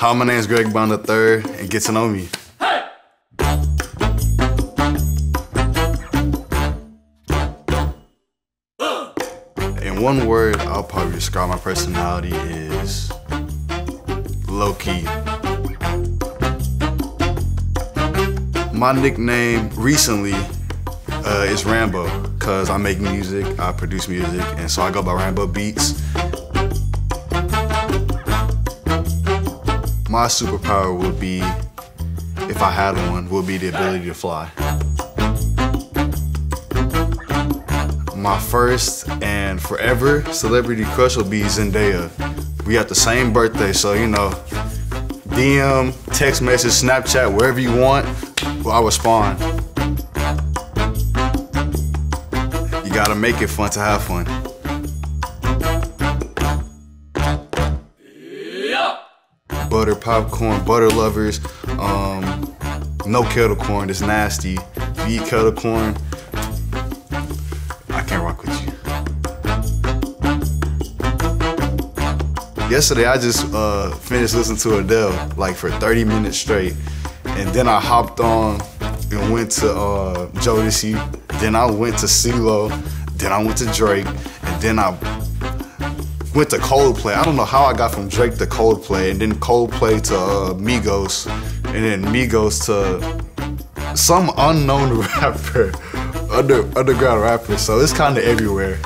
Hi, my name is Greg Brown III, and get to know me. In one word, I'll probably describe my personality is low key. My nickname recently uh, is Rambo because I make music, I produce music, and so I go by Rambo Beats. My superpower would be, if I had one, would be the ability to fly. My first and forever celebrity crush will be Zendaya. We got the same birthday, so you know, DM, text message, Snapchat, wherever you want, I'll respond. You gotta make it fun to have fun. Butter popcorn, butter lovers, um, no kettle corn, it's nasty. If you eat kettle corn, I can't rock with you. Yesterday, I just uh, finished listening to Adele like for 30 minutes straight, and then I hopped on and went to uh, Jodeci. Then I went to CeeLo. Then I went to Drake, and then I went to Coldplay. I don't know how I got from Drake to Coldplay, and then Coldplay to uh, Migos, and then Migos to some unknown rapper, under underground rapper. So it's kind of everywhere.